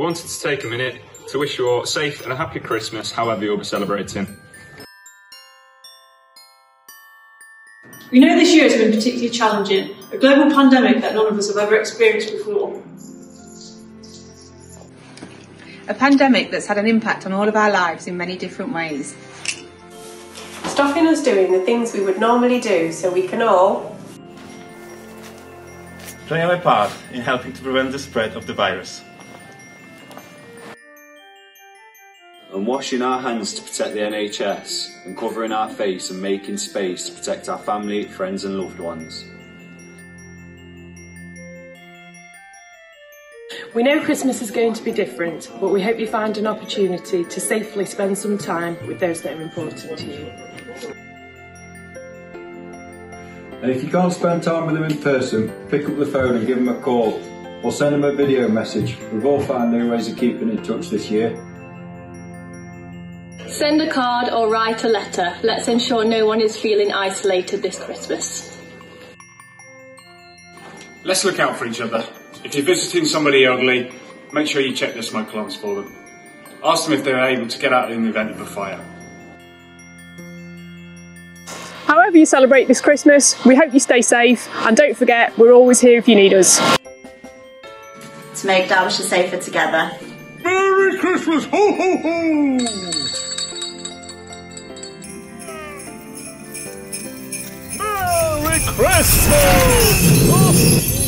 we wanted to take a minute to wish you all a safe and a happy Christmas, however you'll be celebrating. We know this year has been particularly challenging, a global pandemic that none of us have ever experienced before. A pandemic that's had an impact on all of our lives in many different ways. Stopping us doing the things we would normally do so we can all play our part in helping to prevent the spread of the virus. And washing our hands to protect the NHS and covering our face and making space to protect our family, friends and loved ones. We know Christmas is going to be different, but we hope you find an opportunity to safely spend some time with those that are important to you. And if you can't spend time with them in person, pick up the phone and give them a call or send them a video message. We've all found new ways of keeping in touch this year. Send a card or write a letter. Let's ensure no one is feeling isolated this Christmas. Let's look out for each other. If you're visiting somebody elderly, make sure you check their smoke alarms for them. Ask them if they're able to get out in the event of a fire. However you celebrate this Christmas, we hope you stay safe and don't forget we're always here if you need us. To make Derbyshire safer together. Merry Christmas! Ho ho ho! Christmas! Oh,